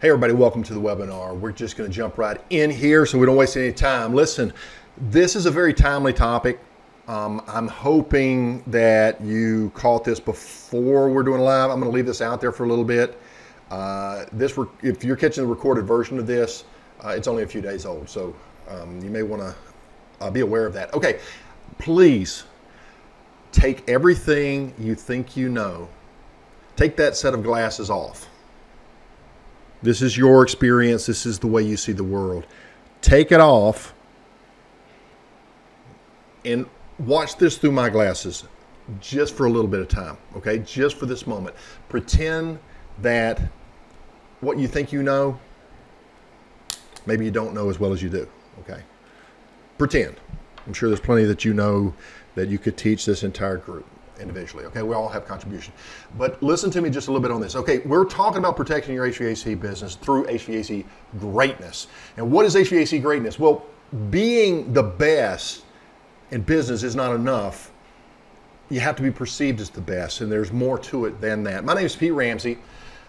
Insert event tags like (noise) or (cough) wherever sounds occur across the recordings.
Hey, everybody, welcome to the webinar. We're just going to jump right in here so we don't waste any time. Listen, this is a very timely topic. Um, I'm hoping that you caught this before we're doing live. I'm going to leave this out there for a little bit. Uh, this, if you're catching the recorded version of this, uh, it's only a few days old, so um, you may want to uh, be aware of that. Okay, please take everything you think you know, take that set of glasses off this is your experience. This is the way you see the world. Take it off and watch this through my glasses just for a little bit of time, okay? Just for this moment. Pretend that what you think you know, maybe you don't know as well as you do, okay? Pretend. I'm sure there's plenty that you know that you could teach this entire group individually. Okay, we all have contribution. But listen to me just a little bit on this. Okay, we're talking about protecting your HVAC business through HVAC greatness. And what is HVAC greatness? Well, being the best in business is not enough. You have to be perceived as the best, and there's more to it than that. My name is Pete Ramsey.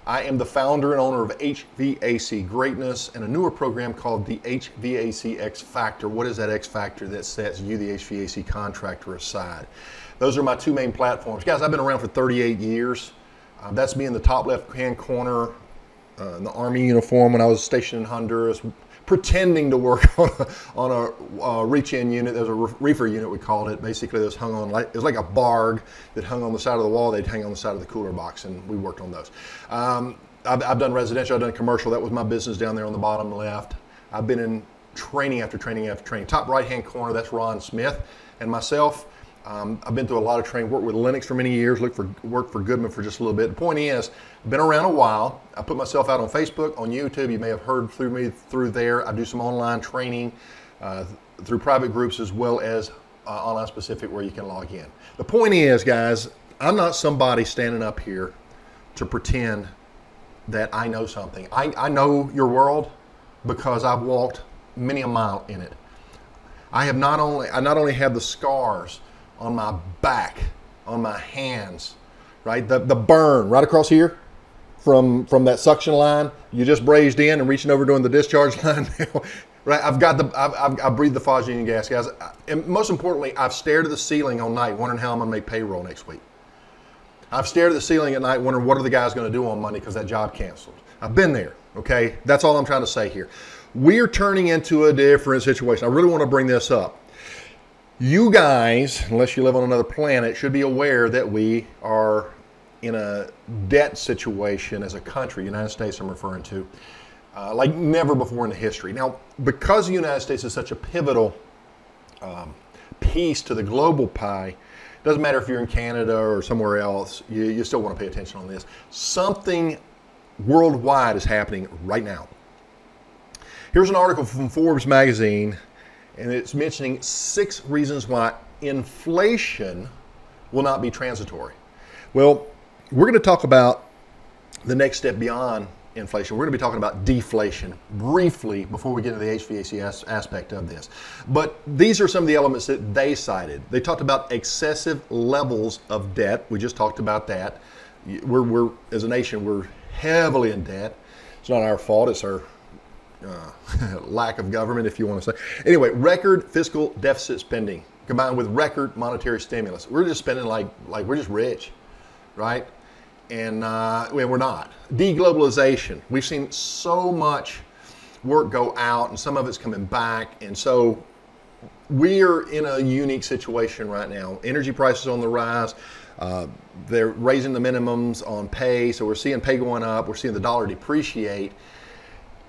I am the founder and owner of HVAC Greatness and a newer program called the HVAC X Factor. What is that X Factor that sets you, the HVAC contractor, aside? Those are my two main platforms. Guys, I've been around for 38 years. Uh, that's me in the top left hand corner uh, in the Army uniform when I was stationed in Honduras, pretending to work (laughs) on a, on a uh, reach-in unit. There's a reefer unit, we called it. Basically, this hung on, like, it was like a barg that hung on the side of the wall. They'd hang on the side of the cooler box, and we worked on those. Um, I've, I've done residential, I've done commercial. That was my business down there on the bottom left. I've been in training after training after training. Top right-hand corner, that's Ron Smith. And myself, um, I've been through a lot of training, worked with Lennox for many years, looked for, worked for Goodman for just a little bit. The point is, been around a while. I put myself out on Facebook, on YouTube. You may have heard through me through there. I do some online training uh, through private groups as well as uh, online specific where you can log in. The point is, guys, I'm not somebody standing up here to pretend that I know something. I, I know your world because I've walked many a mile in it. I have not only I not only have the scars on my back, on my hands, right? The, the burn right across here from, from that suction line, you just brazed in and reaching over doing the discharge (laughs) line right? I've got the, I've, I've, I breathed the phosgene gas, guys. And most importantly, I've stared at the ceiling all night wondering how I'm gonna make payroll next week. I've stared at the ceiling at night wondering what are the guys gonna do on Monday because that job canceled. I've been there, okay? That's all I'm trying to say here. We're turning into a different situation. I really want to bring this up you guys, unless you live on another planet, should be aware that we are in a debt situation as a country, United States I'm referring to, uh, like never before in the history. Now, because the United States is such a pivotal um, piece to the global pie, it doesn't matter if you're in Canada or somewhere else, you, you still want to pay attention on this. Something worldwide is happening right now. Here's an article from Forbes magazine and it's mentioning six reasons why inflation will not be transitory. Well, we're going to talk about the next step beyond inflation. We're going to be talking about deflation briefly before we get into the HVAC aspect of this. But these are some of the elements that they cited. They talked about excessive levels of debt. We just talked about that. We're, we're as a nation, we're heavily in debt. It's not our fault. It's our uh, (laughs) lack of government, if you want to say. Anyway, record fiscal deficit spending combined with record monetary stimulus. We're just spending like like we're just rich, right? And uh, we're not. Deglobalization. We've seen so much work go out, and some of it's coming back, and so we're in a unique situation right now. Energy prices on the rise. Uh, they're raising the minimums on pay, so we're seeing pay going up. We're seeing the dollar depreciate.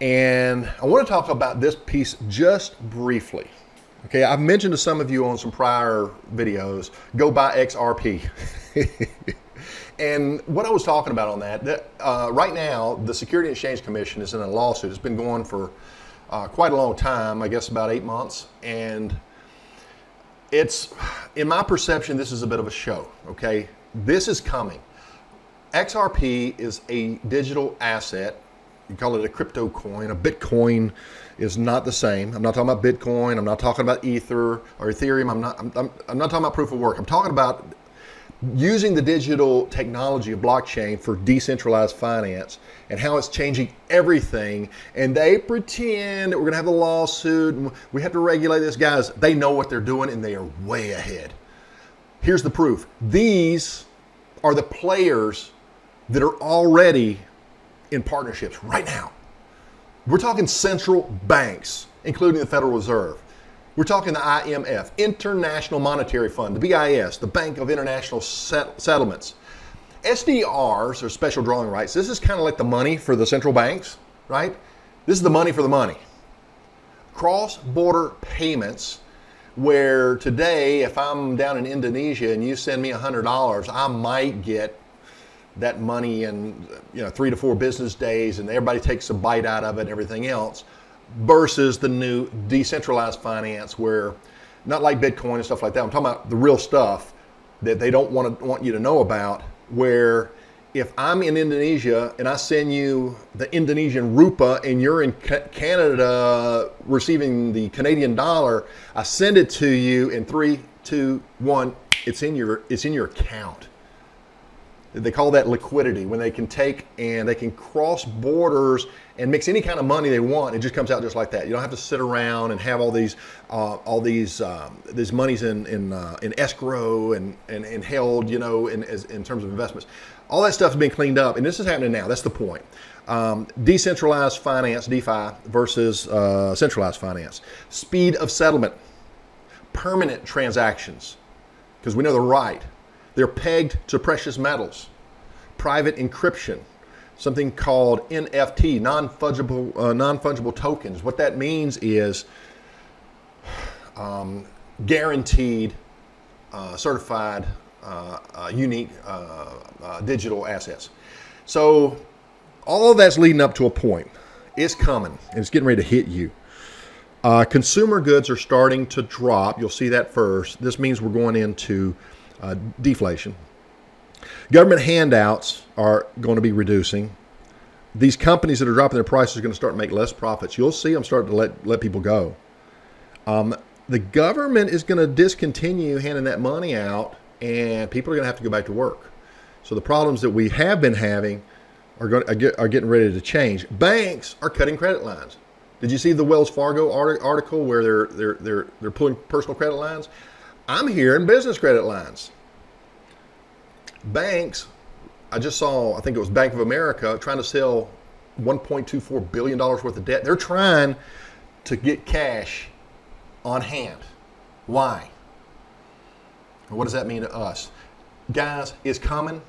And I want to talk about this piece just briefly. Okay, I've mentioned to some of you on some prior videos, go buy XRP. (laughs) and what I was talking about on that, that uh, right now, the Security and Exchange Commission is in a lawsuit. It's been going for uh, quite a long time, I guess about eight months. And it's, in my perception, this is a bit of a show, okay? This is coming. XRP is a digital asset you call it a crypto coin. A Bitcoin is not the same. I'm not talking about Bitcoin. I'm not talking about Ether or Ethereum. I'm not. I'm, I'm, I'm not talking about proof of work. I'm talking about using the digital technology of blockchain for decentralized finance and how it's changing everything. And they pretend that we're going to have a lawsuit and we have to regulate this. Guys, they know what they're doing and they are way ahead. Here's the proof these are the players that are already in partnerships right now. We're talking central banks, including the Federal Reserve. We're talking the IMF, International Monetary Fund, the BIS, the Bank of International Set- Settlements. SDRs, or special drawing rights, this is kind of like the money for the central banks, right? This is the money for the money. Cross border payments, where today, if I'm down in Indonesia and you send me $100, I might get that money in you know three to four business days and everybody takes a bite out of it and everything else versus the new decentralized finance where not like Bitcoin and stuff like that. I'm talking about the real stuff that they don't want to want you to know about. Where if I'm in Indonesia and I send you the Indonesian rupiah and you're in Canada receiving the Canadian dollar, I send it to you in three, two, one. It's in your it's in your account. They call that liquidity when they can take and they can cross borders and mix any kind of money they want. It just comes out just like that. You don't have to sit around and have all these uh, all these um, these monies in in, uh, in escrow and, and, and held, you know, in as, in terms of investments. All that stuff has been cleaned up, and this is happening now. That's the point. Um, decentralized finance, DeFi, versus uh, centralized finance. Speed of settlement, permanent transactions, because we know they're right they're pegged to precious metals, private encryption, something called NFT, non-fungible, uh, non-fungible tokens. What that means is um, guaranteed, uh, certified, uh, uh unique uh, uh, digital assets. So all of that's leading up to a point. It's coming, it's getting ready to hit you. consumer goods are starting to drop. You'll see that first. This means we're going into uh, deflation. Government handouts are going to be reducing. These companies that are dropping their prices are going to start to make less profits. You'll see them start to let, let people go. Um, the government is going to discontinue handing that money out, and people are going to have to go back to work. So the problems that we have been having are, going, get, are getting ready to change. Banks are cutting credit lines. Did you see the Wells Fargo article where they're they're they're they're pulling personal credit lines? I'm hearing business credit lines. Banks, I just saw, I think it was Bank of America trying to sell $1.24 billion worth of debt. They're trying to get cash on hand. Why? What does that mean to us? Guys, it's coming,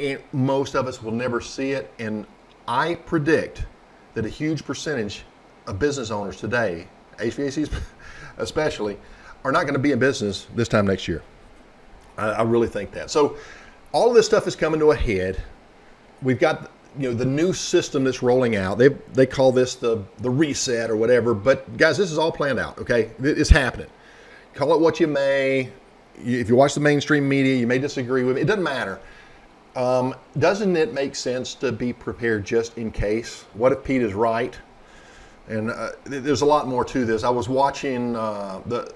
and most of us will never see it. And I predict that a huge percentage of business owners today, HVACs (laughs) especially, are not going to be in business this time next year. I, I really think that. So all of this stuff is coming to a head. We've got you know the new system that's rolling out. They they call this the the reset or whatever. But guys, this is all planned out. Okay, it's happening. Call it what you may. If you watch the mainstream media, you may disagree with it. It doesn't matter. Um, doesn't it make sense to be prepared just in case? What if Pete is right? And uh, there's a lot more to this. I was watching uh, the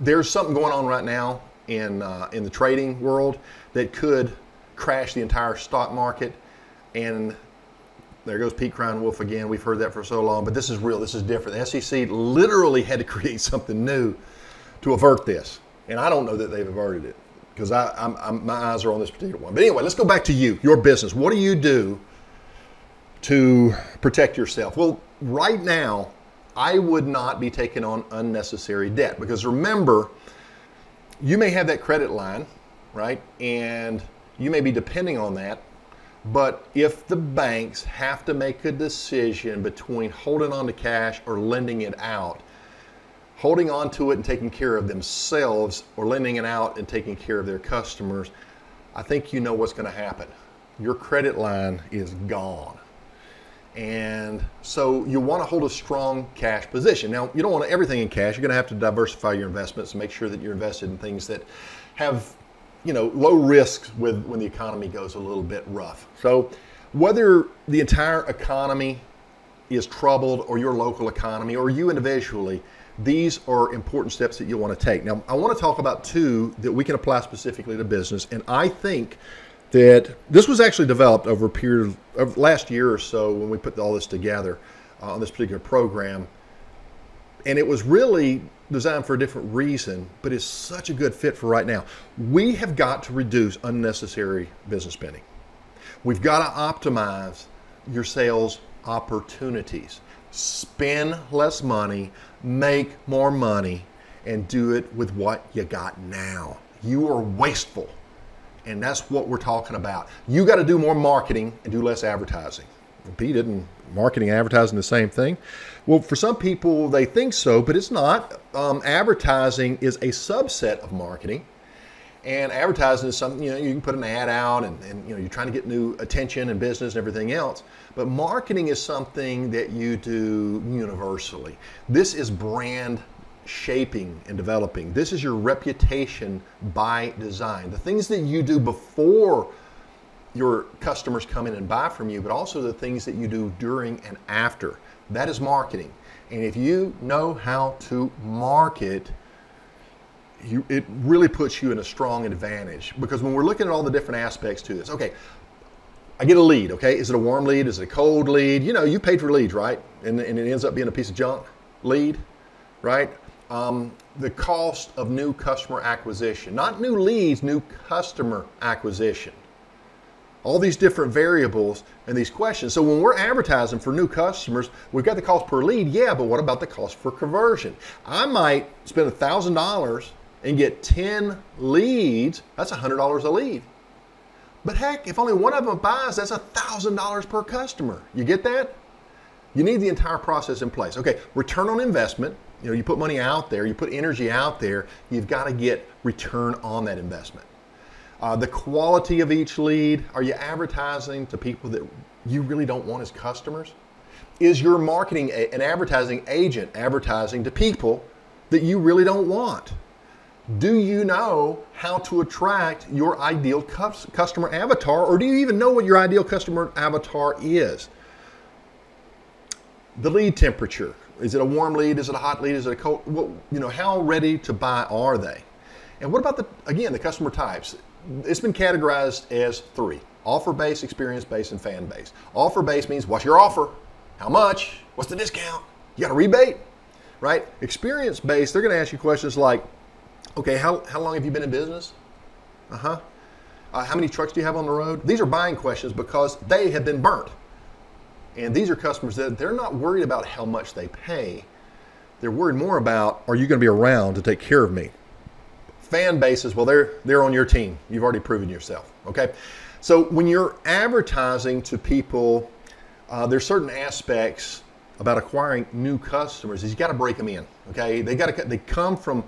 there's something going on right now in uh, in the trading world that could crash the entire stock market. And there goes Pete crying wolf again. We've heard that for so long, but this is real. This is different. The SEC literally (laughs) had to create something new to avert this, and I don't know that they've averted it because I, I'm, I'm, my eyes are on this particular one. But anyway, let's go back to you, your business. What do you do to protect yourself? Well, right now, I would not be taking on unnecessary debt because remember, you may have that credit line, right? And you may be depending on that. But if the banks have to make a decision between holding on to cash or lending it out, holding on to it and taking care of themselves or lending it out and taking care of their customers, I think you know what's going to happen. Your credit line is gone. And so you want to hold a strong cash position. Now, you don't want everything in cash. You're going to have to diversify your investments and make sure that you're invested in things that have, you know, low risks with when the economy goes a little bit rough. So, whether the entire economy is troubled or your local economy or you individually, these are important steps that you want to take. Now, I want to talk about two that we can apply specifically to business, and I think that this was actually developed over a period of last year or so when we put all this together uh, on this particular program. And it was really designed for a different reason, but it's such a good fit for right now. We have got to reduce unnecessary business spending. We've got to optimize your sales opportunities. Spend less money, make more money, and do it with what you got now. You are wasteful and that's what we're talking about. You got to do more marketing and do less advertising. Pete didn't marketing and advertising the same thing. Well, for some people, they think so, but it's not. Um, advertising is a subset of marketing. And advertising is something, you know, you can put an ad out and, and, you know, you're trying to get new attention and business and everything else. But marketing is something that you do universally. This is brand shaping and developing. This is your reputation by design. The things that you do before your customers come in and buy from you, but also the things that you do during and after. That is marketing. And if you know how to market, you, it really puts you in a strong advantage because when we're looking at all the different aspects to this, okay, I get a lead, okay? Is it a warm lead? Is it a cold lead? You know, you paid for leads, right? And, and it ends up being a piece of junk lead, right? Um, the cost of new customer acquisition, not new leads, new customer acquisition. All these different variables and these questions. So when we're advertising for new customers, we've got the cost per lead, yeah, but what about the cost for conversion? I might spend $1,000 and get 10 leads, that's $100 a lead. But heck, if only one of them buys, that's $1,000 per customer. You get that? You need the entire process in place. Okay, return on investment, you know, you put money out there, you put energy out there, you've got to get return on that investment. Uh, the quality of each lead, are you advertising to people that you really don't want as customers? Is your marketing an advertising agent advertising to people that you really don't want? Do you know how to attract your ideal customer avatar, or do you even know what your ideal customer avatar is? The lead temperature. Is it a warm lead? Is it a hot lead? Is it a cold? Well, you know, how ready to buy are they? And what about the again the customer types? It's been categorized as three: offer based, experience based, and fan based. Offer based means what's your offer? How much? What's the discount? You got a rebate, right? Experience based, they're going to ask you questions like, okay, how how long have you been in business? Uh-huh. Uh, how many trucks do you have on the road? These are buying questions because they have been burnt. And these are customers that they're not worried about how much they pay. They're worried more about, are you going to be around to take care of me? Fan bases, well, they're they're on your team. You've already proven yourself. Okay, so when you're advertising to people, uh, there's certain aspects about acquiring new customers is you got to break them in. Okay, they got to they come from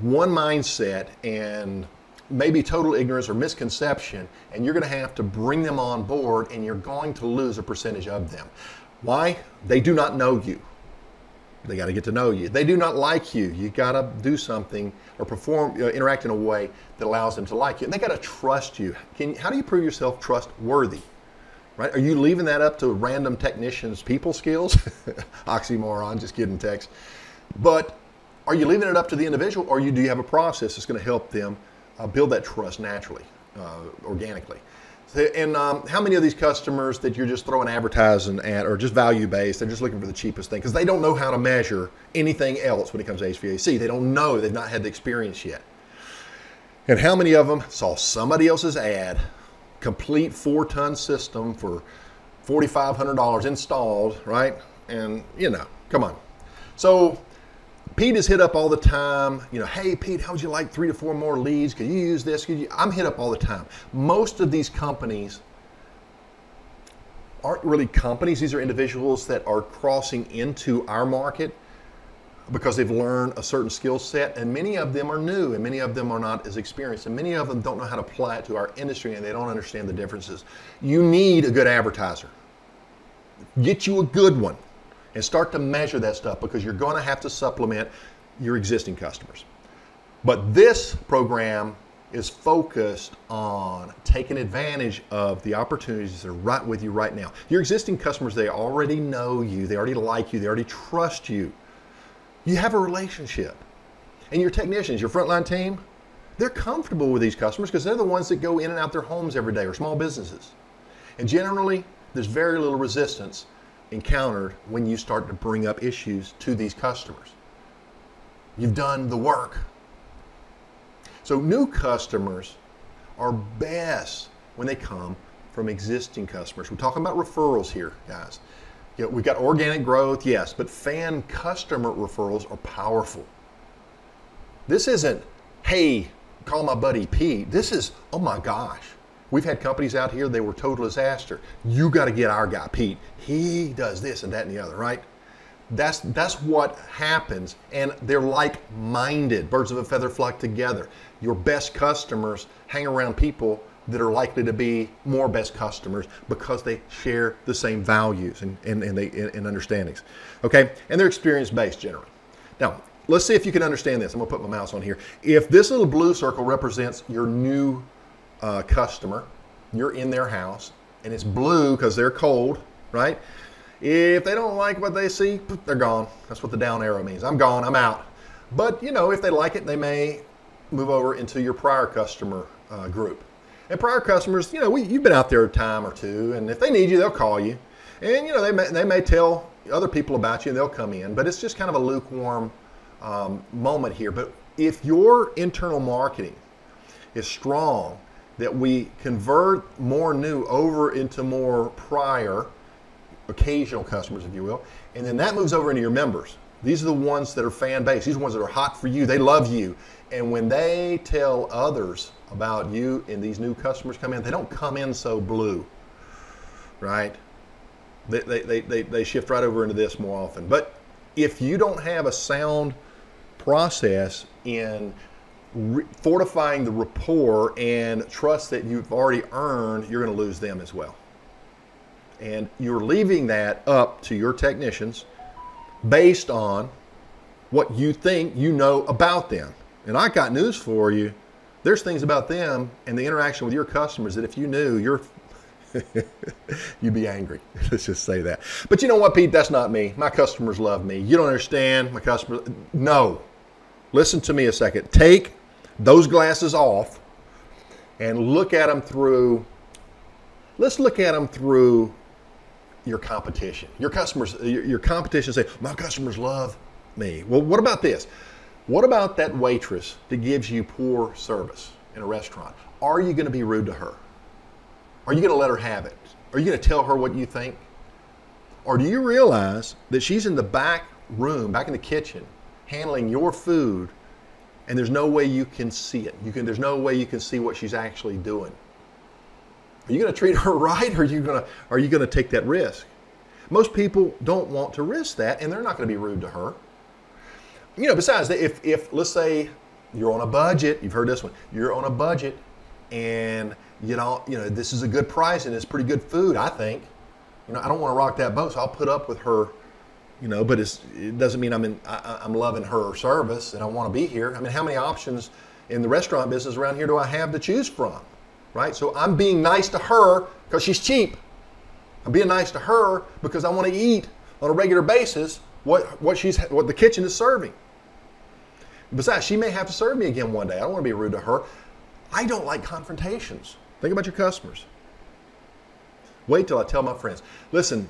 one mindset and maybe total ignorance or misconception, and you're going to have to bring them on board, and you're going to lose a percentage of them. Why? They do not know you. They got to get to know you. They do not like you. You got to do something or perform, interact in a way that allows them to like you. And they got to trust you. Can, how do you prove yourself trustworthy? Right? Are you leaving that up to random technicians' people skills? (laughs) Oxymoron, just kidding, techs. But are you leaving it up to the individual, or you, do you have a process that's going to help them uh, build that trust naturally, uh, organically. So, and um, how many of these customers that you're just throwing advertising at are just value based? They're just looking for the cheapest thing because they don't know how to measure anything else when it comes to HVAC. They don't know. They've not had the experience yet. And how many of them saw somebody else's ad, complete four ton system for $4,500 installed, right? And, you know, come on. So Pete is hit up all the time. You know, hey Pete, how would you like three to four more leads? Could you use this? You? I'm hit up all the time. Most of these companies aren't really companies. These are individuals that are crossing into our market because they've learned a certain skill set, and many of them are new, and many of them are not as experienced, and many of them don't know how to apply it to our industry, and they don't understand the differences. You need a good advertiser. Get you a good one and start to measure that stuff because you're going to have to supplement your existing customers. But this program is focused on taking advantage of the opportunities that are right with you right now. Your existing customers, they already know you, they already like you, they already trust you. You have a relationship. And your technicians, your frontline team, they're comfortable with these customers because they're the ones that go in and out their homes every day or small businesses. And generally, there's very little resistance encountered when you start to bring up issues to these customers. You've done the work. So, new customers are best when they come from existing customers. We're talking about referrals here, guys. You know, we've got organic growth, yes, but fan customer referrals are powerful. This isn't, hey, call my buddy Pete. This is, oh my gosh, We've had companies out here, they were total disaster. You got to get our guy, Pete. He does this and that and the other, right? That's, that's what happens. And they're like minded. Birds of a feather flock together. Your best customers hang around people that are likely to be more best customers because they share the same values and, and, and, they, and understandings. Okay? And they're experience based generally. Now, let's see if you can understand this. I'm going to put my mouse on here. If this little blue circle represents your new uh, customer, you're in their house, and it's blue because they're cold, right? If they don't like what they see, they're gone. That's what the down arrow means. I'm gone, I'm out. But, you know, if they like it, they may move over into your prior customer uh, group. And prior customers, you know, we, you've been out there a time or two, and if they need you, they'll call you. And, you know, they may, they may tell other people about you and they'll come in, but it's just kind of a lukewarm um, moment here. But if your internal marketing is strong that we convert more new over into more prior, occasional customers, if you will, and then that moves over into your members. These are the ones that are fan based. These are ones that are hot for you. They love you. And when they tell others about you and these new customers come in, they don't come in so blue, right? They, they, they, they, they shift right over into this more often. But if you don't have a sound process in re- fortifying the rapport and trust that you've already earned, you're going to lose them as well. And you're leaving that up to your technicians based on what you think you know about them. And I got news for you. There's things about them and the interaction with your customers that if you knew, you're (laughs) you'd be angry. (laughs) Let's just say that. But you know what, Pete? That's not me. My customers love me. You don't understand. My customers. No. Listen to me a second. Take those glasses off and look at them through, let's look at them through your competition. Your customers, your, your competition say, my customers love me. Well, what about this? What about that waitress that gives you poor service in a restaurant? Are you going to be rude to her? Are you going to let her have it? Are you going to tell her what you think? Or do you realize that she's in the back room, back in the kitchen, handling your food and there's no way you can see it. You can, there's no way you can see what she's actually doing. Are you going to treat her (laughs) right, or are you going to are you going to take that risk? Most people don't want to risk that, and they're not going to be rude to her. You know, besides, if if let's say you're on a budget, you've heard this one, you're on a budget, and you know, you know, this is a good price and it's pretty good food. I think. You know, I don't want to rock that boat, so I'll put up with her you know, but it doesn't mean I'm in, I, am loving her service and I want to be here. I mean, how many options in the restaurant business around here do I have to choose from? Right? So I'm being nice to her because she's cheap. I'm being nice to her because I want to eat on a regular basis what, what she's what the kitchen is serving. Besides, she may have to serve me again one day. I don't want to be rude to her. I don't like confrontations. Think about your customers. Wait till I tell my friends. Listen,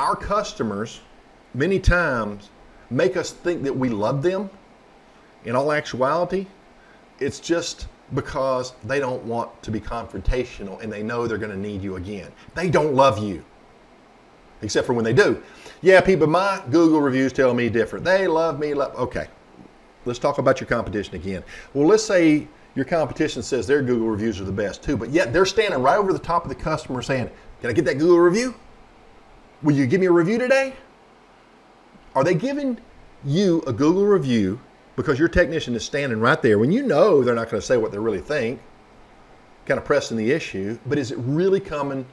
our customers many times make us think that we love them. In all actuality, it's just because they don't want to be confrontational and they know they're going to need you again. They don't love you, except for when they do. Yeah, people, my Google reviews tell me different. They love me. Love. Okay, let's talk about your competition again. Well, let's say your competition says their Google reviews are the best too, but yet they're standing right over the top of the customer saying, "Can I get that Google review?" Will you give me a review today? Are they giving you a Google review because your technician is standing right there when you know they're not going to say what they really think, kind of pressing the issue, but is it really coming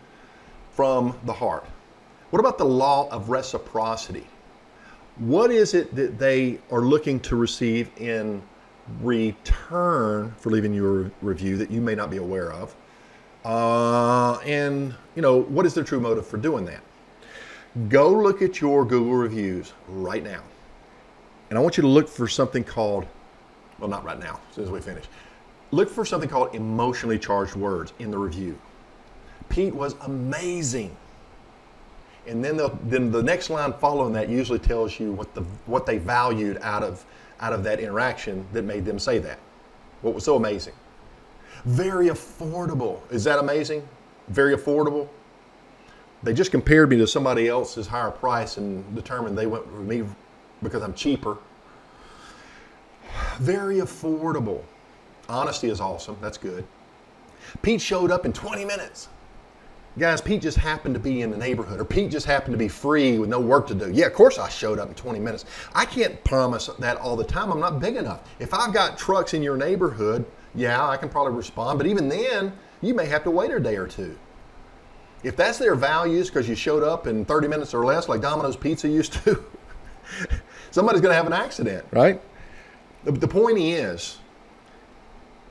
from the heart? What about the law of reciprocity? What is it that they are looking to receive in return for leaving you a review that you may not be aware of? Uh, and, you know, what is their true motive for doing that? Go look at your Google reviews right now And I want you to look for something called, well, not right now, as soon as we finish. Look for something called emotionally charged words in the review. Pete was amazing. And then the, then the next line following that usually tells you what, the, what they valued out of, out of that interaction that made them say that. What was so amazing? Very affordable. Is that amazing? Very affordable. They just compared me to somebody else's higher price and determined they went with me because I'm cheaper. Very affordable. Honesty is awesome. That's good. Pete showed up in 20 minutes. Guys, Pete just happened to be in the neighborhood, or Pete just happened to be free with no work to do. Yeah, of course I showed up in 20 minutes. I can't promise that all the time. I'm not big enough. If I've got trucks in your neighborhood, yeah, I can probably respond. But even then, you may have to wait a day or two. If that's their values because you showed up in 30 minutes or less, like Domino's Pizza used to, (laughs) somebody's going to have an accident, right? The, the point is,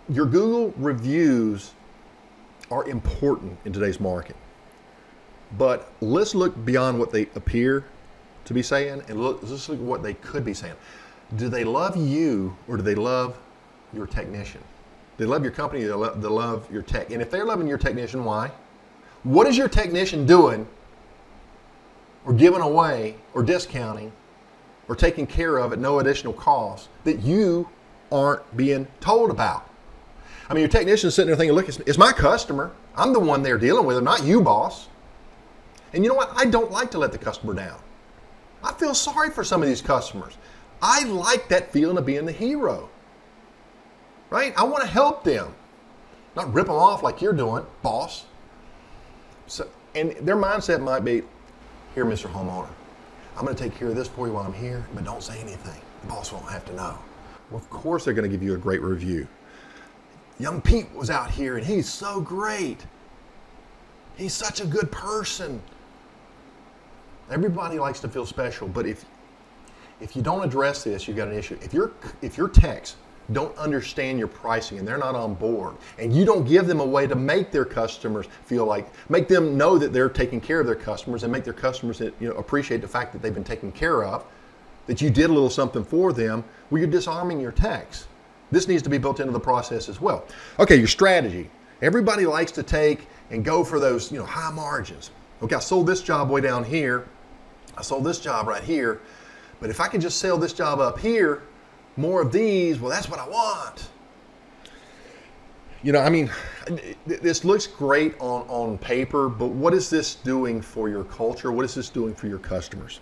your Google reviews are important in today's market. But let's look beyond what they appear to be saying and look, let's look at what they could be saying. Do they love you or do they love your technician? They love your company, they love, they love your tech. And if they're loving your technician, why? What is your technician doing or giving away or discounting or taking care of at no additional cost that you aren't being told about? I mean, your technician's sitting there thinking, look, it's, it's my customer. I'm the one they're dealing with, not you, boss. And you know what? I don't like to let the customer down. I feel sorry for some of these customers. I like that feeling of being the hero. Right? I want to help them, not rip them off like you're doing, boss. So, and their mindset might be, here, Mr. Homeowner, I'm going to take care of this for you while I'm here, but don't say anything. The boss won't have to know. Well, of course, they're going to give you a great review. Young Pete was out here and he's so great. He's such a good person. Everybody likes to feel special, but if if you don't address this, you've got an issue. If your if your techs don't understand your pricing and they're not on board, and you don't give them a way to make their customers feel like make them know that they're taking care of their customers and make their customers you know appreciate the fact that they've been taken care of, that you did a little something for them, well, you're disarming your techs. This needs to be built into the process as well. Okay, your strategy. Everybody likes to take and go for those, you know, high margins. Okay, I sold this job way down here. I sold this job right here. But if I can just sell this job up here, more of these, well, that's what I want. You know, I mean, this looks great on, on paper, but what is this doing for your culture? What is this doing for your customers?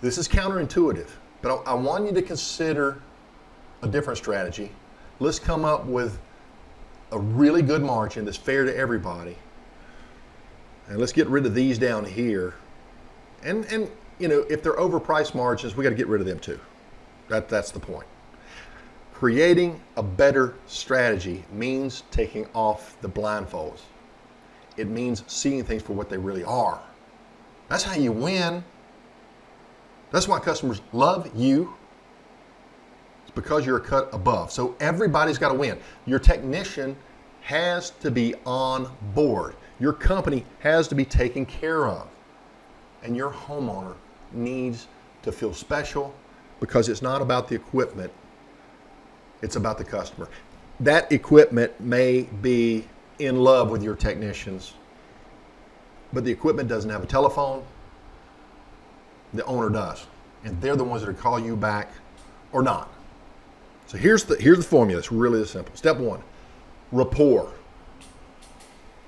This is counterintuitive. But I, I want you to consider a different strategy. Let's come up with a really good margin that's fair to everybody. And let's get rid of these down here. And, and you know, if they're overpriced margins, we got to get rid of them too. That, that's the point. Creating a better strategy means taking off the blindfolds. It means seeing things for what they really are. That's how you win. That's why customers love you. It's because you're a cut above. So everybody's got to win. Your technician has to be on board. Your company has to be taken care of. And your homeowner needs to feel special because it's not about the equipment, it's about the customer. That equipment may be in love with your technicians, but the equipment doesn't have a telephone, the owner does. And they're the ones that are call you back or not. So here's the here's the formula. It's really simple. Step one, rapport.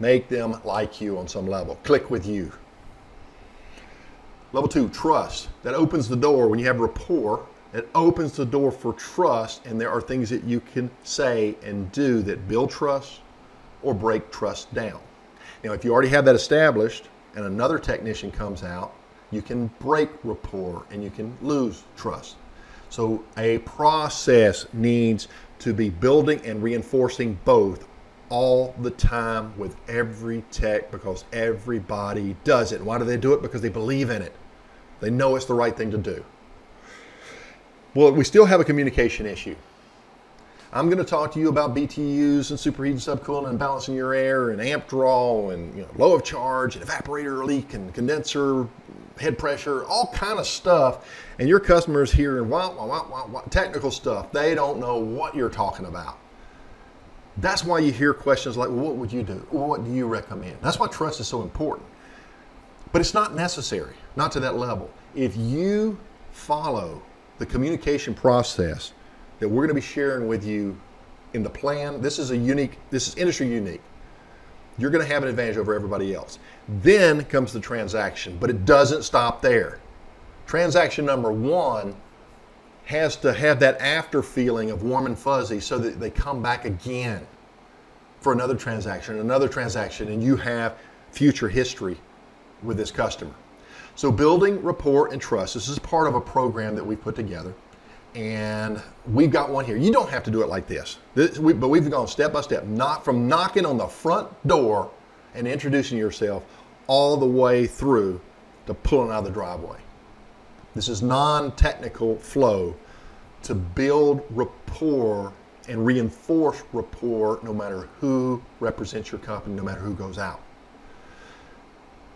Make them like you on some level. Click with you. Level two, trust. That opens the door. When you have rapport, it opens the door for trust, and there are things that you can say and do that build trust or break trust down. Now, if you already have that established and another technician comes out you can break rapport and you can lose trust. So a process needs to be building and reinforcing both all the time with every tech because everybody does it. Why do they do it? Because they believe in it. They know it's the right thing to do. Well, we still have a communication issue. I'm going to talk to you about BTUs and superheating, subcooling, and balancing your air, and amp draw, and you know, low of charge, and evaporator leak, and condenser head pressure, all kind of stuff, and your customers hearing wah, wah, wah, wah, wah, technical stuff. They don't know what you're talking about. That's why you hear questions like, well, what would you do? what do you recommend? That's why trust is so important. But it's not necessary, not to that level. If you follow the communication process that we're going to be sharing with you in the plan, this is a unique, this is industry unique. You're going to have an advantage over everybody else. Then comes the transaction, but it doesn't stop there. Transaction number one has to have that after feeling of warm and fuzzy so that they come back again for another transaction, another transaction, and you have future history with this customer. So, building rapport and trust, this is part of a program that we put together. And we've got one here. You don't have to do it like this, this we, but we've gone step by step, not from knocking on the front door and introducing yourself all the way through to pulling out of the driveway. This is non technical flow to build rapport and reinforce rapport no matter who represents your company, no matter who goes out.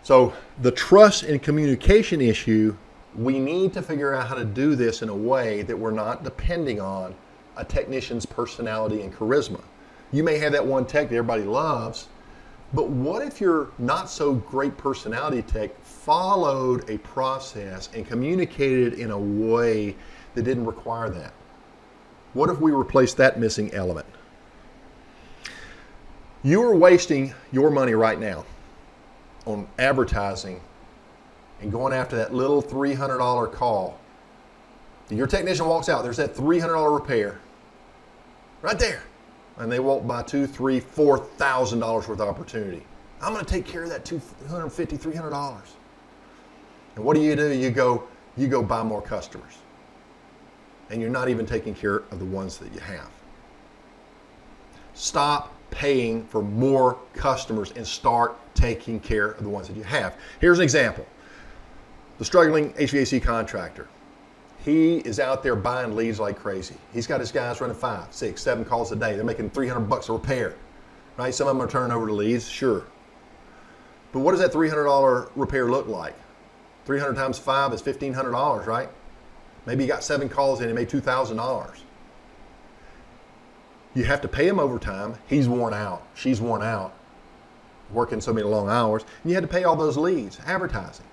So, the trust and communication issue, we need to figure out how to do this in a way that we're not depending on a technician's personality and charisma. You may have that one tech that everybody loves, but what if your not so great personality tech followed a process and communicated in a way that didn't require that? What if we replaced that missing element? You are wasting your money right now on advertising and going after that little $300 call. Your technician walks out, there's that $300 repair right there and they walk by two, three, four thousand dollars worth of opportunity. I'm going to take care of that two hundred fifty, three hundred dollars. And what do you do? You go, you go buy more customers, and you're not even taking care of the ones that you have. Stop paying for more customers and start taking care of the ones that you have. Here's an example: the struggling HVAC contractor. He is out there buying leads like crazy. He's got his guys running five, six, seven calls a day. They're making 300 bucks a repair, right? Some of them are turning over to leads, sure. But what does that $300 repair look like? 300 times five is $1,500, right? Maybe he got seven calls and he made $2,000. You have to pay him overtime. He's worn out. She's worn out, working so many long hours. And you had to pay all those leads, advertising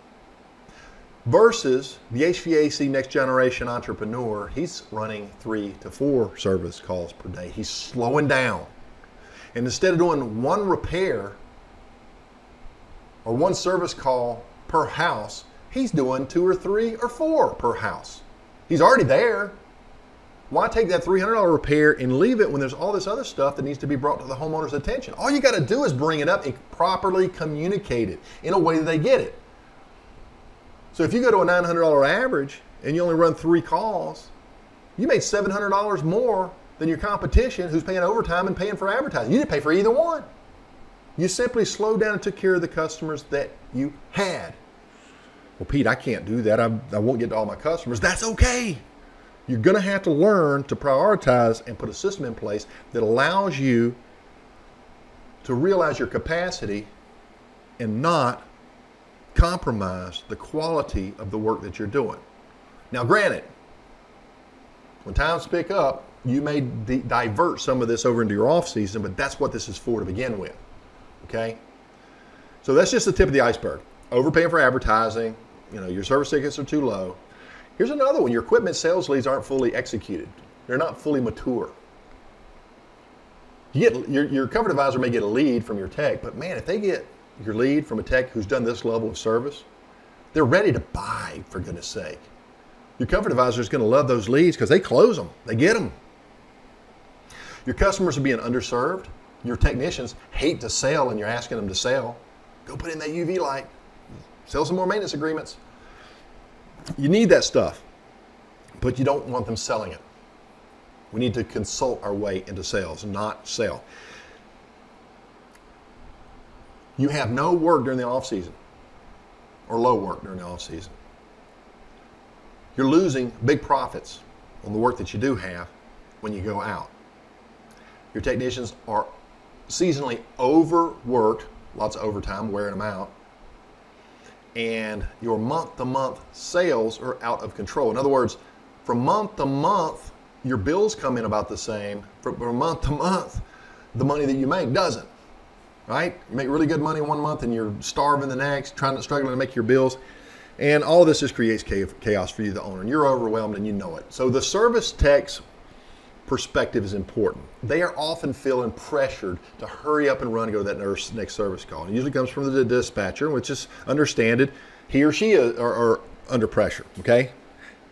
versus the HVAC next generation entrepreneur, he's running three to four service calls per day. He's slowing down. And instead of doing one repair or one service call per house, he's doing two or three or four per house. He's already there. Why take that $300 repair and leave it when there's all this other stuff that needs to be brought to the homeowner's attention? All you got to do is bring it up and properly communicate it in a way that they get it. So if you go to a $900 average and you only run three calls, you made $700 more than your competition who's paying overtime and paying for advertising. You didn't pay for either one. You simply slowed down and took care of the customers that you had. Well, Pete, I can't do that. I, I won't get to all my customers. That's okay. You're going to have to learn to prioritize and put a system in place that allows you to realize your capacity and not compromise the quality of the work that you're doing. Now, granted, when times pick up, you may di- divert some of this over into your off season, but that's what this is for to begin with. Okay? So that's just the tip of the iceberg. Overpaying for advertising, you know, your service tickets are too low. Here's another one your equipment sales leads aren't fully executed, they're not fully mature. You get, your, your comfort advisor may get a lead from your tech, but man, if they get your lead from a tech who's done this level of service, they're ready to buy, for goodness sake. Your comfort advisor is going to love those leads because they close them, they get them. Your customers are being underserved. Your technicians hate to sell and you're asking them to sell. Go put in that UV light, sell some more maintenance agreements. You need that stuff, but you don't want them selling it. We need to consult our way into sales, not sell you have no work during the off season or low work during the off season. You're losing big profits on the work that you do have when you go out. Your technicians are seasonally overworked, lots of overtime, wearing them out. And your month to month sales are out of control. In other words, from month to month, your bills come in about the same. From, month to month, the money that you make doesn't. Right? You make really good money one month and you're starving the next, trying to struggling to make your bills. And all this just creates chaos for you, the owner, and you're overwhelmed and you know it. So the service tech's perspective is important. They are often feeling pressured to hurry up and run and go to that next service call. It usually comes from the dispatcher, which is understand it. He or she uh, are, are under pressure. Okay,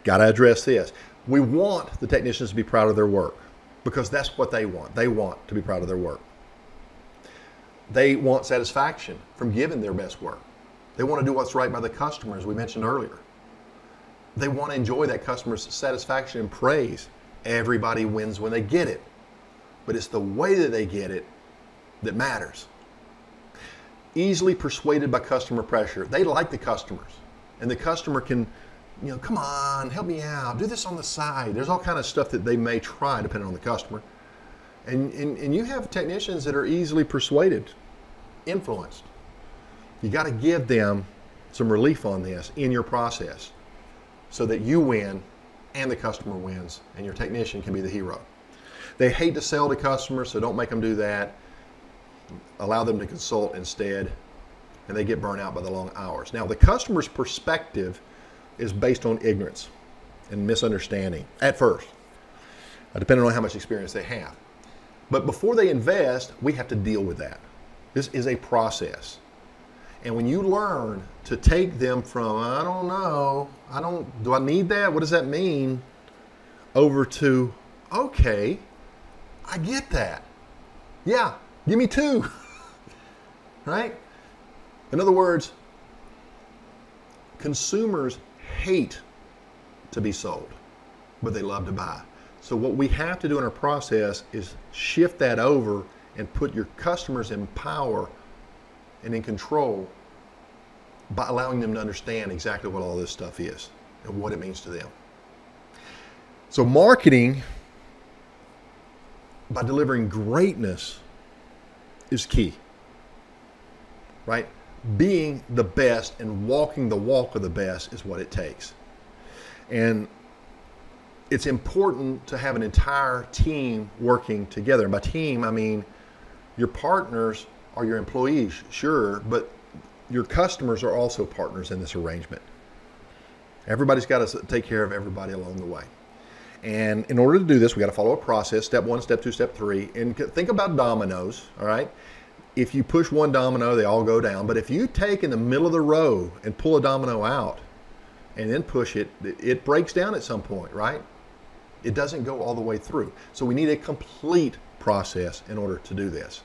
got to address this. We want the technicians to be proud of their work because that's what they want. They want to be proud of their work. They want satisfaction from giving their best work. They want to do what's right by the customer, as we mentioned earlier. They want to enjoy that customer's satisfaction and praise. Everybody wins when they get it, but it's the way that they get it that matters. Easily persuaded by customer pressure. They like the customers, and the customer can you know, come on, help me out. Do this on the side. There's all kind of stuff that they may try depending on the customer. And, and, and you have technicians that are easily persuaded, influenced. You got to give them some relief on this in your process so that you win and the customer wins and your technician can be the hero. They hate to sell to customers, so don't make them do that. Allow them to consult instead, and they get burnt out by the long hours. Now, the customer's perspective is based on ignorance and misunderstanding at first, uh, depending on how much experience they have. But before they invest, we have to deal with that. This is a process. And when you learn to take them from, I don't know, I don't, do I need that? What does that mean? Over to, okay, I get that. Yeah, give me two. (laughs) right? In other words, consumers hate to be sold, but they love to buy. So what we have to do in our process is shift that over and put your customers in power and in control by allowing them to understand exactly what all this stuff is and what it means to them. So marketing by delivering greatness is key. Right? being the best and walking the walk of the best is what it takes. And it's important to have an entire team working together. And by team, I mean your partners are your employees, sure, but your customers are also partners in this arrangement. Everybody's got to take care of everybody along the way. And in order to do this, we got to follow a process step one, step two, step three. And think about dominoes, all right? if you push one domino, they all go down. But if you take in the middle of the row and pull a domino out and then push it, it breaks down at some point, right? It doesn't go all the way through. So we need a complete process in order to do this.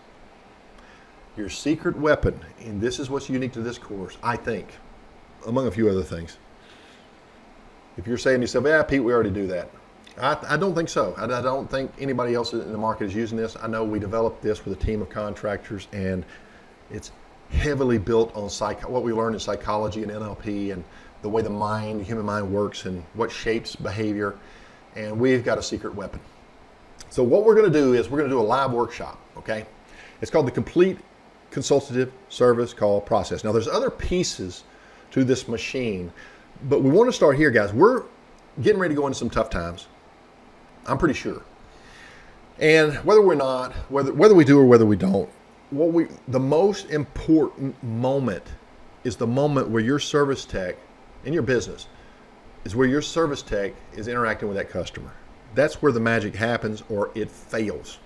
Your secret weapon, and this is what's unique to this course, I think, among a few other things. If you're saying to yourself, yeah, Pete, we already do that. I, I don't think so. I, I, don't think anybody else in the market is using this. I know we developed this with a team of contractors, and it's heavily built on psych- what we learned in psychology and NLP and the way the mind, the human mind works, and what shapes behavior. And we've got a secret weapon. So what we're going to do is we're going to do a live workshop. Okay, it's called the Complete Consultative Service Call Process. Now there's other pieces to this machine, but we want to start here, guys. We're getting ready to go into some tough times I'm pretty sure. And whether we're not, whether whether we do or whether we don't, what we the most important moment is the moment where your service tech in your business is where your service tech is interacting with that customer. That's where the magic happens or it fails.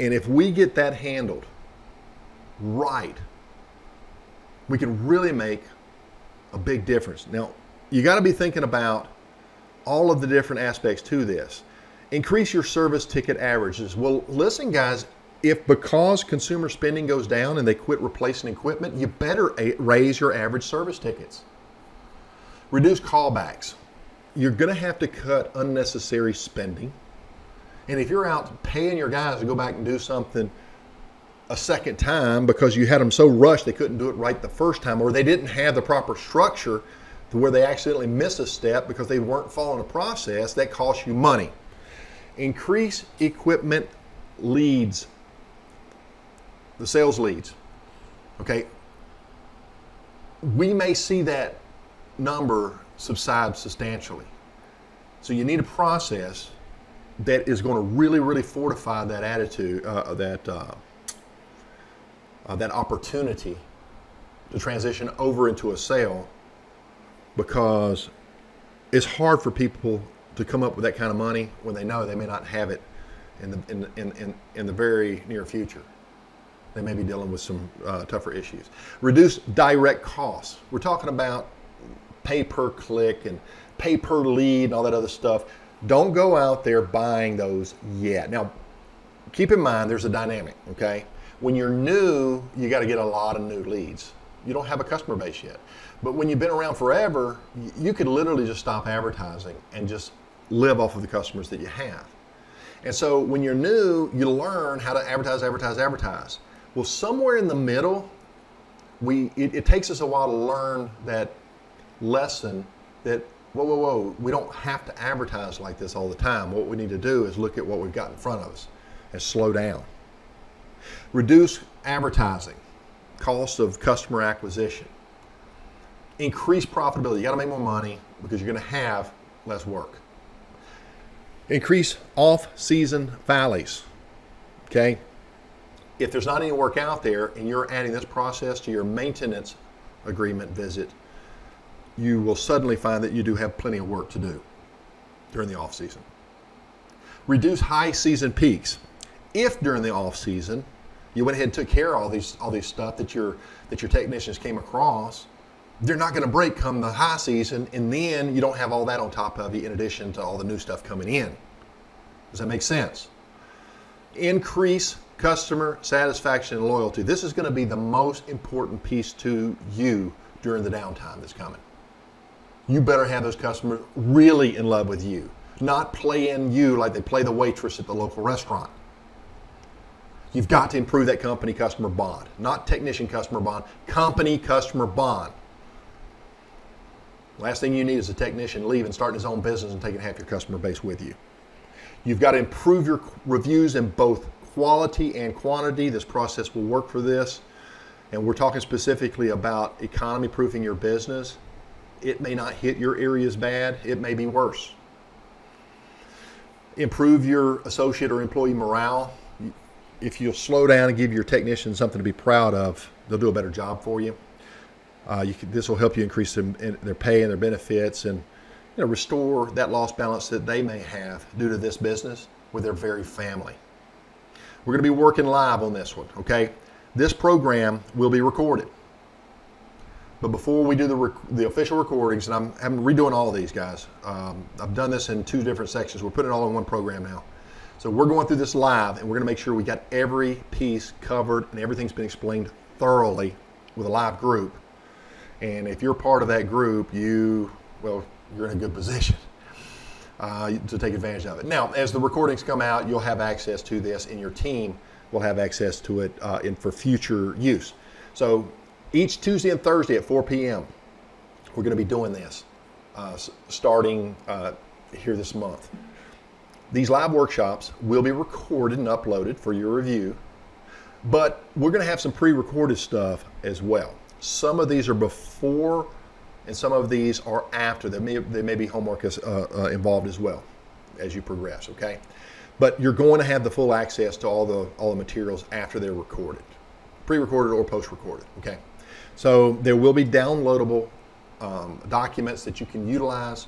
And if we get that handled right, we can really make a big difference. Now, you got to be thinking about all of the different aspects to this. Increase your service ticket averages. Well, listen, guys, if because consumer spending goes down and they quit replacing equipment, you better eh, raise your average service tickets. Reduce callbacks. You're going to have to cut unnecessary spending. And if you're out paying your guys to go back and do something a second time because you had them so rushed they couldn't do it right the first time or they didn't have the proper structure to where they accidentally miss a step because they weren't following a process, that costs you money. Increase equipment leads, the sales leads. Okay. we may see that number subside substantially. So you need a process that is going to really, really fortify that attitude, uh, that uh, uh, that opportunity to transition over into a sale, because it's hard for people to come up with that kind of money when they know they may not have it in the in in, in, in the very near future. They may be dealing with some uh, tougher issues. Reduce direct costs. We're talking about pay per click and pay per lead and all that other stuff. Don't go out there buying those yet. Now, keep in mind there's a dynamic, okay? When you're new, you got to get a lot of new leads. You don't have a customer base yet. But when you've been around forever, you could literally just stop advertising and just live off of the customers that you have. And so when you're new, you learn how to advertise, advertise, advertise. Well, somewhere in the middle, we it, it takes us a while to learn that lesson that whoa, whoa, whoa, we don't have to advertise like this all the time. What we need to do is look at what we've got in front of us and slow down. Reduce advertising, cost of customer acquisition. Increase profitability. You got to make more money because you're going to have less work. Increase off season valleys. Okay? If there's not any work out there and you're adding this process to your maintenance agreement visit, you will suddenly find that you do have plenty of work to do during the off season. Reduce high season peaks. If during the off season you went ahead and took care of all these all these stuff that your that your technicians came across, they're not going to break come the high season, and then you don't have all that on top of you in addition to all the new stuff coming in. Does that make sense? Increase customer satisfaction and loyalty. This is going to be the most important piece to you during the downtime that's coming you better have those customers really in love with you, not playing you like they play the waitress at the local restaurant. You've got to improve that company customer bond, not technician customer bond, company customer bond. Last thing you need is a technician leaving, starting his own business, and taking half your customer base with you. You've got to improve your reviews in both quality and quantity. This process will work for this. And we're talking specifically about economy proofing your business it may not hit your areas bad, it may be worse. Improve your associate or employee morale. If you'll slow down and give your technicians something to be proud of, they'll do a better job for you. Uh, you can, this will help you increase them, their pay and their benefits and you know, restore that lost balance that they may have due to this business with their very family. We're going to be working live on this one, okay? This program will be recorded. But before we do the, rec- the official recordings, and I'm, I'm redoing all of these guys, um, I've done this in two different sections. We're putting it all in one program now. So we're going through this live, and we're going to make sure we got every piece covered and everything's been explained thoroughly with a live group. And if you're part of that group, you, well, you're in a good position (laughs) uh, to take advantage of it. Now, as the recordings come out, you'll have access to this, and your team will have access to it uh, in, for future use. So each Tuesday and Thursday at 4 p.m. We're going to be doing this uh, starting uh, here this month. These live workshops will be recorded and uploaded for your review, but we're going to have some pre recorded stuff as well. Some of these are before, and some of these are after. There may, there may be homework as, uh, uh involved as well as you progress, okay? But you're going to have the full access to all the, all the materials after they're recorded, pre recorded or post recorded, okay? So there will be downloadable um, documents that you can utilize,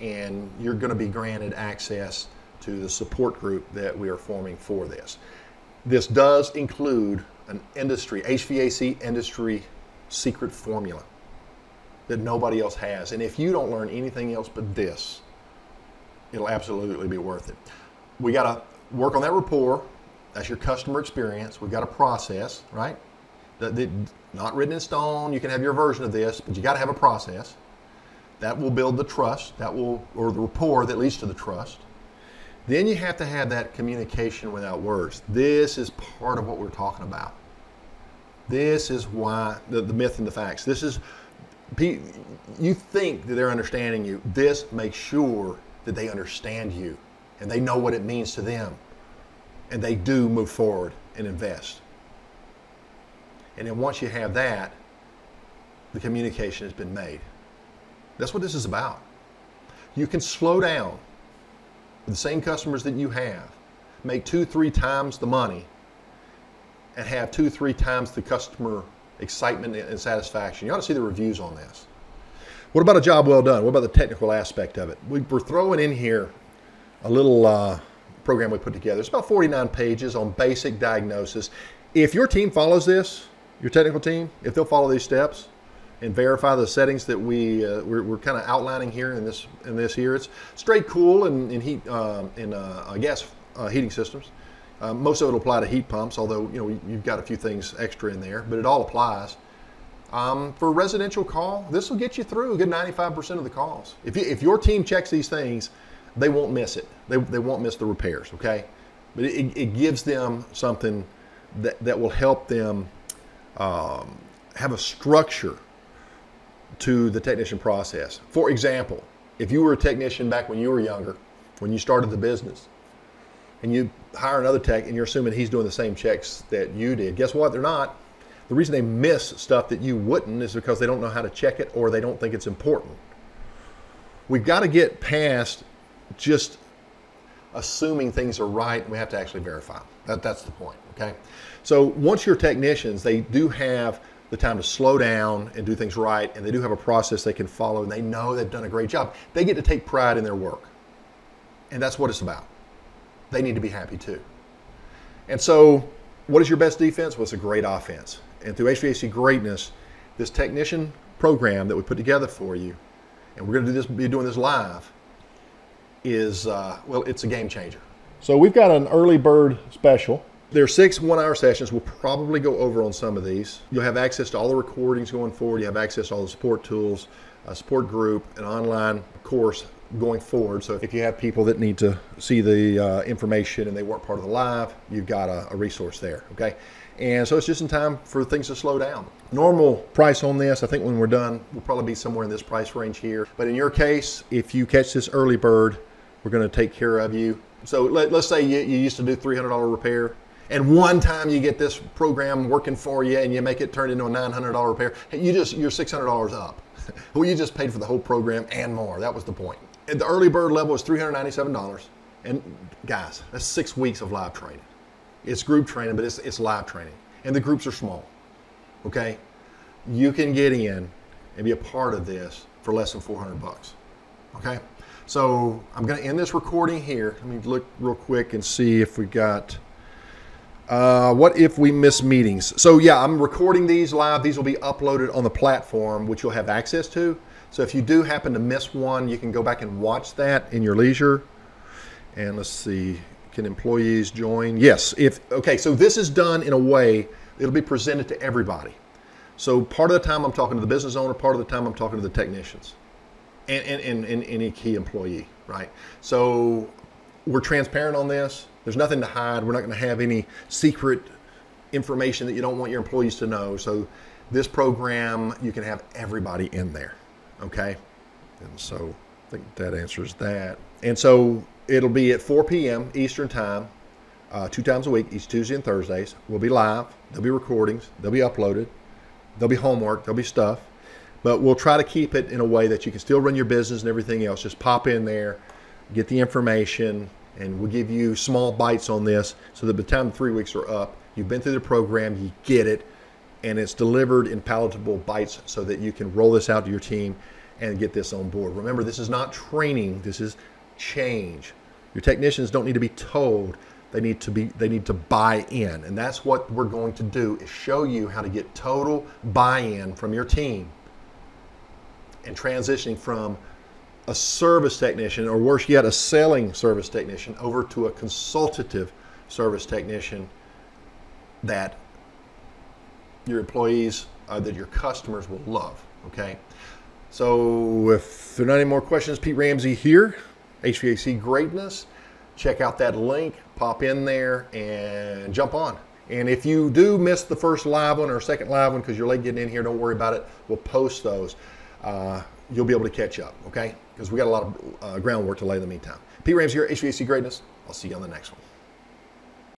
and you're going to be granted access to the support group that we are forming for this. This does include an industry, HVAC industry secret formula that nobody else has. And if you don't learn anything else but this, it'll absolutely be worth it. We got to work on that rapport. That's your customer experience. We've got a process, right? That, that, not written in stone. You can have your version of this, but you got to have a process that will build the trust, that will, or the rapport that leads to the trust. Then you have to have that communication without words. This is part of what we're talking about. This is why the, the myth and the facts. This is, you think that they're understanding you. This makes sure that they understand you and they know what it means to them. And they do move forward and invest. And then once you have that, the communication has been made. That's what this is about. You can slow down the same customers that you have, make two, three times the money, and have two, three times the customer excitement and satisfaction. You ought to see the reviews on this. What about a job well done? What about the technical aspect of it? We, are throwing in here a little uh, program we put together. It's about 49 pages on basic diagnosis. If your team follows this, your technical team, if they'll follow these steps, and verify the settings that we uh, we're, we're kind of outlining here in this in this here. It's straight cool and, and heat uh, in uh, gas uh, heating systems. Uh, most of it will apply to heat pumps, although you know you've got a few things extra in there, but it all applies. Um, for a residential call, this will get you through a good 95% of the calls. If, you, if your team checks these things, they won't miss it. They, they won't miss the repairs, okay? But it, it gives them something that, that will help them um, have a structure to the technician process. For example, if you were a technician back when you were younger, when you started the business, and you hire another tech and you're assuming he's doing the same checks that you did, guess what? They're not. The reason they miss stuff that you wouldn't is because they don't know how to check it or they don't think it's important. We've got to get past just assuming things are right. We have to actually verify. That, that's the point, okay? So once you're technicians, they do have the time to slow down and do things right, and they do have a process they can follow, and they know they've done a great job. They get to take pride in their work. And that's what it's about. They need to be happy too. And so, what is your best defense? Well, it's a great offense. And through HVAC Greatness, this technician program that we put together for you, and we're going to do this, be doing this live, is, uh, well, it's a game changer. So, we've got an early bird special there are six one hour sessions. We'll probably go over on some of these. You'll have access to all the recordings going forward. You have access to all the support tools, a support group, an online course going forward. So if you have people that need to see the uh, information and they weren't part of the live, you've got a, a resource there. Okay. And so it's just in time for things to slow down. Normal price on this, I think when we're done, we'll probably be somewhere in this price range here. But in your case, if you catch this early bird, we're going to take care of you. So let, us say you, you used to do $300 repair and one time you get this program working for you and you make it turn into a $900 repair, you just, you're $600 up. (laughs) well, you just paid for the whole program and more. That was the point. The early bird level is $397. And guys, that's six weeks of live training. It's group training, but it's, it's live training. And the groups are small. Okay? You can get in and be a part of this for less than 400 bucks. Okay? So I'm going to end this recording here. Let me look real quick and see if we got. Uh, what if we miss meetings? So yeah, I'm recording these live. These will be uploaded on the platform, which you'll have access to. So if you do happen to miss one, you can go back and watch that in your leisure. And let's see, can employees join? Yes. If okay, so this is done in a way it'll be presented to everybody. So part of the time I'm talking to the business owner, part of the time I'm talking to the technicians, and and, and, and any key employee, right? So we're transparent on this. There's nothing to hide. We're not going to have any secret information that you don't want your employees to know. So this program, you can have everybody in there. Okay. And so I think that answers that. And so it'll be at 4 p.m. Eastern time, uh, two times a week, each Tuesday and Thursdays. We'll be live. There'll be recordings. They'll be uploaded. There'll be homework. There'll be stuff. But we'll try to keep it in a way that you can still run your business and everything else. Just pop in there, get the information, and we'll give you small bites on this so that by the time the three weeks are up, you've been through the program, you get it, and it's delivered in palatable bites so that you can roll this out to your team and get this on board. Remember, this is not training, this is change. Your technicians don't need to be told, they need to be they need to buy in. And that's what we're going to do is show you how to get total buy-in from your team and transitioning from a service technician, or worse yet, a selling service technician, over to a consultative service technician that your employees, uh, that your customers will love. Okay. So if there are not any more questions, Pete Ramsey here, HVAC Greatness. Check out that link, pop in there, and jump on. And if you do miss the first live one or second live one because you're late getting in here, don't worry about it. We'll post those. Uh, you'll be able to catch up, okay? Because we got a lot of uh, groundwork to lay in the meantime. Pete Ramsey here, HVAC Greatness. I'll see you on the next one.